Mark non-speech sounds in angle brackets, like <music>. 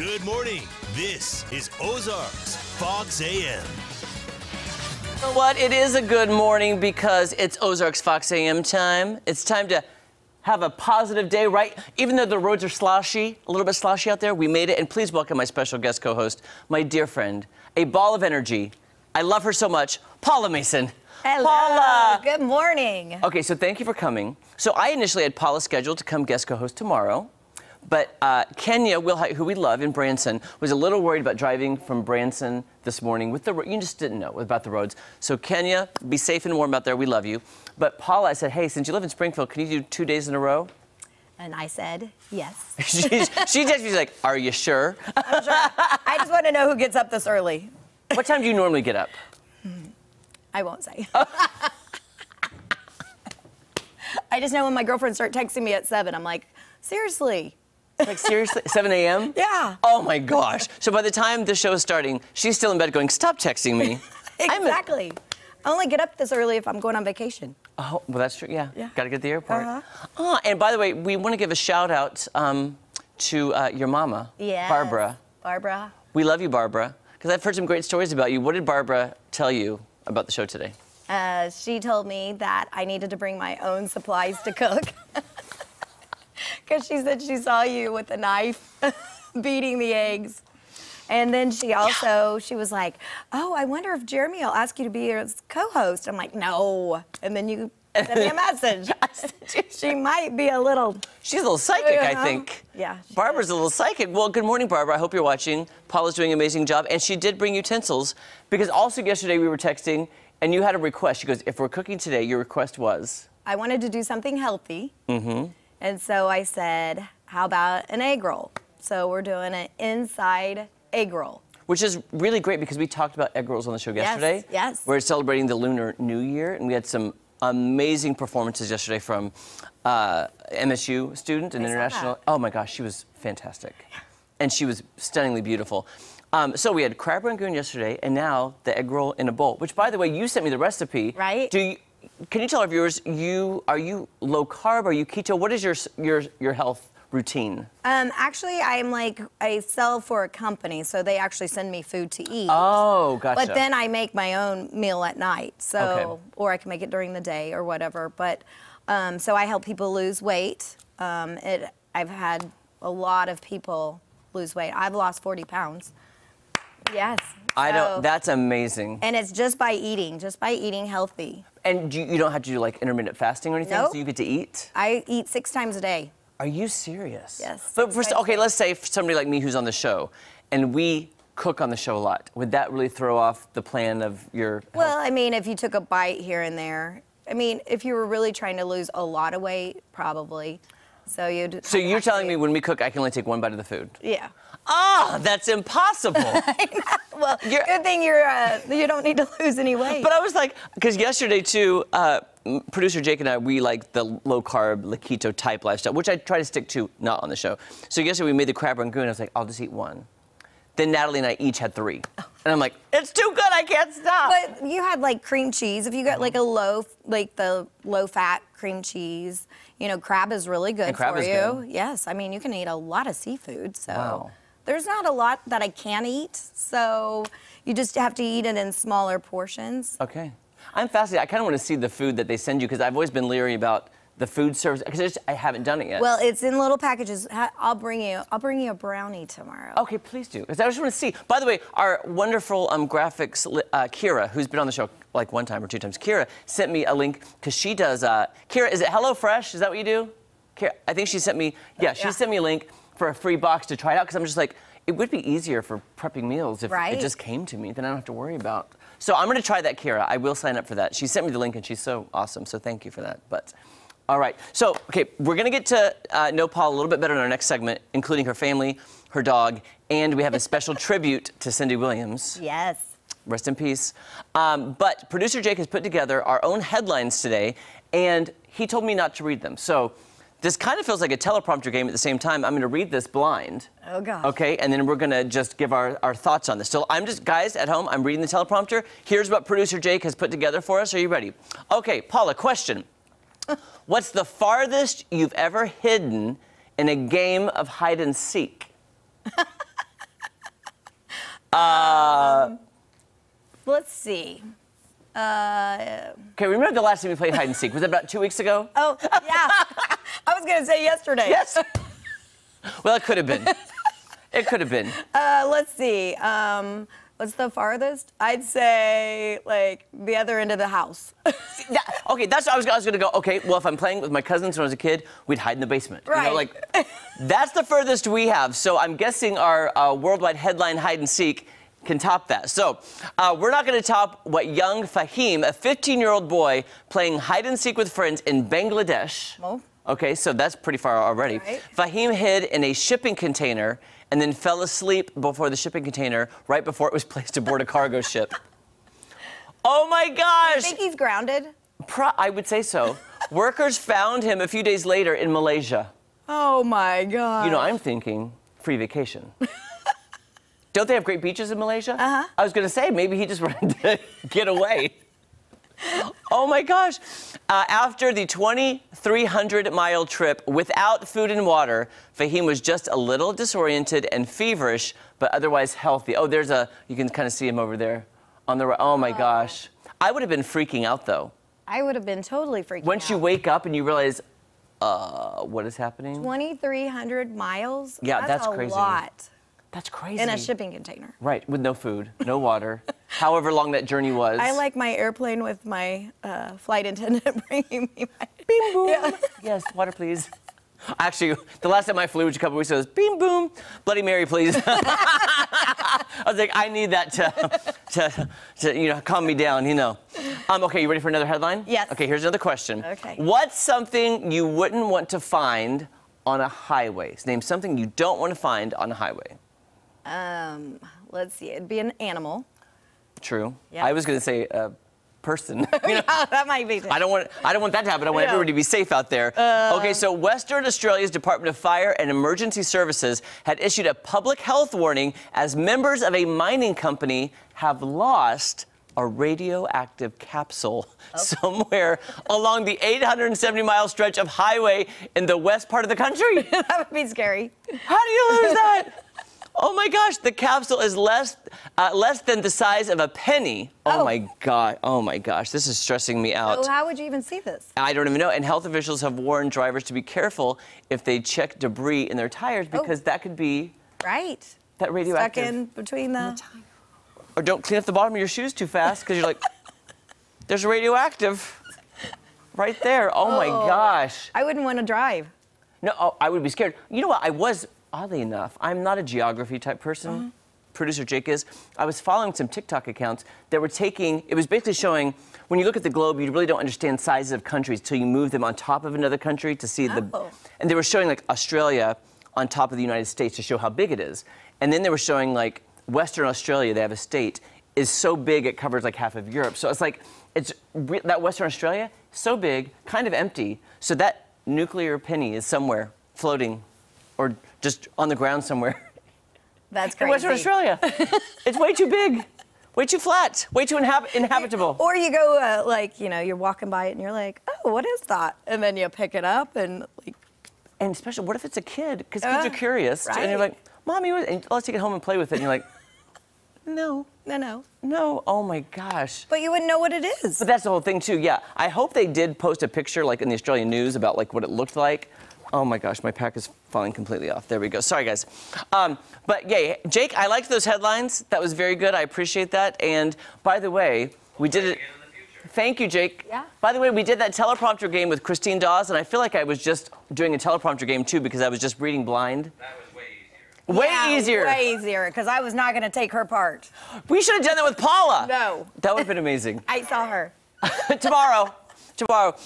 Good morning. This is Ozarks Fox AM. You know what? It is a good morning because it's Ozarks Fox AM time. It's time to have a positive day, right? Even though the roads are sloshy, a little bit sloshy out there, we made it. And please welcome my special guest co host, my dear friend, a ball of energy. I love her so much, Paula Mason. Hello. Paula. Good morning. Okay, so thank you for coming. So I initially had Paula scheduled to come guest co-host tomorrow, but uh, Kenya Wilhite, who we love in Branson, was a little worried about driving from Branson this morning with the you just didn't know about the roads. So Kenya, be safe and warm out there. We love you. But Paula, I said, hey, since you live in Springfield, can you do two days in a row? And I said yes. <laughs> she, she just was like, are you sure? I'm sure. I just want to know who gets up this early. what time do you normally get up? I won't say. <laughs> I just know when my girlfriends start texting me at seven, I'm like, seriously? Like seriously, 7 a.m. Yeah. Oh my gosh. So by the time the show is starting, she's still in bed going, stop texting me. <laughs> Exactly. I only get up this early if I'm going on vacation. Oh, well, that's true. Yeah. Yeah. Got to get to the airport. Uh-huh. Oh, and by the way, we want to give a shout out um, to uh, your mama, Yes. Barbara. Barbara. We love you, Barbara, because I've heard some great stories about you. What did Barbara tell you about the show today? Uh, she told me that I needed to bring my own supplies to cook. <laughs> Because she said she saw you with a knife <laughs> beating the eggs. And then she also, she was like, oh, I wonder if Jeremy will ask you to be his co-host. I'm like, no. And then you sent me a <laughs> message. she might be a little, She's a little psychic, I Uh-huh. think. Yeah, Barbara's a little psychic. Well, good morning, Barbara. I hope you're watching. Paula's doing an amazing job. And she did bring utensils because also yesterday we were texting and you had a request. She goes, if we're cooking today, your request was. I wanted to do something healthy. Mm-hmm. And so I said, how about an egg roll? So we're doing an inside egg roll. Which is really great because we talked about egg rolls on the show yesterday. yes. yes. We're celebrating the Lunar New Year, and we had some amazing performances yesterday from uh, MSU student and I international. Oh my gosh, she was fantastic, and she was stunningly beautiful. Um, so we had crab rangoon yesterday, and now the egg roll in a bowl. Which, by the way, you sent me the recipe. Right. Do you? Can you tell our viewers you are you low carb? Are you keto? What is your your your health routine? Um, actually, I'm like, I sell for a company, so they actually send me food to eat. Oh, gotcha. But then I make my own meal at night, so Okay. or I can make it during the day or whatever. But um, so I help people lose weight. Um, it, I've had a lot of people lose weight. I've lost 40 pounds. Yes. I so- don't. That's amazing. And it's just by eating, just by eating healthy. And you, you don't have to do like intermittent fasting or anything, Nope. so you get to eat. I eat six times a day. Are you serious? Yes, But for, okay, let's say for somebody like me who's on the show, and we cook on the show a lot. Would that really throw off the plan of your? Well, I mean, if you took a bite here and there, I mean, if you were really trying to lose a lot of weight, probably. So you'd. so you're telling me when we cook, I can only take one bite of the food? Yeah. Ah, that's impossible. <laughs> Well, You're- good thing you're. Uh, you don't need to lose any weight. But I was like, because yesterday too, uh, producer Jake and I, we like the low carb, la keto type lifestyle, which I try to stick to, not on the show. So yesterday we made the crab rangoon. I was like, I'll just eat one. Then Natalie and I each had three, and I'm like, it's too good, I can't stop. But you had like cream cheese. If you got like a mm-hmm. low, like the low fat cream cheese, you know, crab is really good And crab for is you. good. Yes, I mean you can eat a lot of seafood. So Wow. there's not a lot that I can eat. So you just have to eat it in smaller portions. Okay. I'm fascinated. I kind of want to see the food that they send you because I've always been leery about the food service because I haven't done it yet. Well, it's in little packages. I'll bring you. I'll bring you a brownie tomorrow. okay, please do. Because I just want to see. By the way, our wonderful um, graphics, uh, Kira, who's been on the show like one time or two times, Kira sent me a link because she does. Uh, Kira, is it HelloFresh? Is that what you do? Kira, I think she sent me. Yeah, she Yeah. sent me a link for a free box to try it out because I'm just like, it would be easier for prepping meals if Right. it just came to me. Then I don't have to worry about. So I'm going to try that, Kira. I will sign up for that. She sent me the link and she's so awesome. So thank you for that. But. All right. So, okay, we're going to get to uh, know Paul a little bit better in our next segment, including her family, her dog, and we have a special <laughs> tribute to Cindy Williams. Yes. Rest in peace. Um, but producer Jake has put together our own headlines today, and he told me not to read them. So this kind of feels like a teleprompter game at the same time. I'm going to read this blind. Oh, gosh. Okay, and then we're going to just give our, our thoughts on this. So I'm just, guys at home, I'm reading the teleprompter. Here's what producer Jake has put together for us. Are you ready? Okay, Paula, question. What's the farthest you've ever hidden in a game of hide and seek? uh, <laughs> um, let's see. Uh, okay, remember the last time we played hide and seek? Was it about two weeks ago? Oh, yeah. <laughs> I was going to say yesterday. Yes. <laughs> well, it could have been. It could have been. Uh, let's see. Um, what's the farthest? I'd say like the other end of the house. <laughs> That- okay, that's what I was, I was going to go. Okay, well, if I'm playing with my cousins when I was a kid, we'd hide in the basement. You know, Right. like, that's the furthest we have. So I'm guessing our uh, worldwide headline hide and seek can top that. So uh, we're not going to top what young Fahim, a 15 year old boy, playing hide and seek with friends in Bangladesh. Oh. Okay, so that's pretty far already. Right. Fahim hid in a shipping container and then fell asleep before the shipping container right before it was placed aboard a cargo ship. Oh my gosh! I think he's grounded. Pro- I would say so. Workers found him a few days later in Malaysia. Oh my God. You know, I'm thinking free vacation. <laughs> Don't they have great beaches in Malaysia? Uh-huh. I was going to say maybe he just <laughs> wanted to get away. Oh my gosh. Uh, after the 2,300 mile trip without food and water, Fahim was just a little disoriented and feverish, but otherwise healthy. Oh, there's a, you can kind of see him over there on the right. Oh my gosh. I would have been freaking out though. I would have been totally freaking Once out. you wake up and you realize, uh, what is happening? 2,300 miles? Yeah, that's a crazy. lot That's crazy. in a shipping container. Right, with no food, no water, <laughs> however long that journey was. I like my airplane with my uh, flight attendant <laughs> bringing me my. Beam boom. Yeah. Yes, water, please. Actually, the last time I flew, which a couple weeks ago, was beam boom, Bloody Mary, please. <laughs> I was like, I need that to, to, to, you know, calm me down, you know. Um, okay, you ready for another headline? Yes. Okay, here's another question. Okay. What's something you wouldn't want to find on a highway? Name something you don't want to find on a highway. Um, let's see. It'd be an animal. True. Yeah. I was going to say a person. you know, Oh, that might be. I don't want I don't want that to happen. I want Yeah. everybody to be safe out there. Uh. okay, so Western Australia's Department of Fire and Emergency Services had issued a public health warning as members of a mining company have lost a radioactive capsule oh. <laughs> somewhere along the 870 mile stretch of highway in the west part of the country. <laughs> that would be scary. How do you lose that? <laughs> Oh my gosh, the capsule is less uh, less than the size of a penny. Oh, Oh. my god. Oh my gosh, this is stressing me out. So how would you even see this? I don't even know. And health officials have warned drivers to be careful if they check debris in their tires because that could be Right. that radioactive Stuck in between the. Or don't clean up the bottom of your shoes too fast because you're like, <laughs> there's radioactive right there. Oh, my Oh. gosh. I wouldn't want to drive. No, oh, I would be scared. You know what? I was, oddly enough, I'm not a geography type person. Uh-huh. Producer Jake is. I was following some TikTok accounts that were taking, it was basically showing when you look at the globe, you really don't understand sizes of countries until you move them on top of another country to see the. Oh. And they were showing like Australia on top of the United States to show how big it is. And then they were showing like Western Australia, they have a state, is so big it covers like half of Europe. So it's like, it's that Western Australia, so big, kind of empty. So that nuclear penny is somewhere floating or just on the ground somewhere <laughs> That's in. Western Australia. <laughs> it's way too big, way too flat, way too inhab- inhabitable. Or you go uh, like you know you're walking by it and you're like, oh, what is that? And then you pick it up and like, And especially, what if it's a kid? Because kids Uh, are curious. And you're like, Mommy, what? And let's take it home and play with it. And you're like, <laughs> No, no, no. no. Oh my gosh. But you wouldn't know what it is. But that's the whole thing too. Yeah, I hope they did post a picture like in the Australian news about like what it looked like. Oh my gosh, my pack is falling completely off. There we go. Sorry guys. Um, but yeah, Jake, I liked those headlines. That was very good. I appreciate that. And by the way, we did it. Thank you, Jake. Yeah. By the way, we did that teleprompter game with Christine Dawes, and I feel like I was just doing a teleprompter game too because I was just reading blind. That was way easier. Way Yeah, easier. Way easier, because I was not going to take her part. We should have done that with Paula. No. That would have been amazing. I saw her. <laughs> tomorrow. Tomorrow.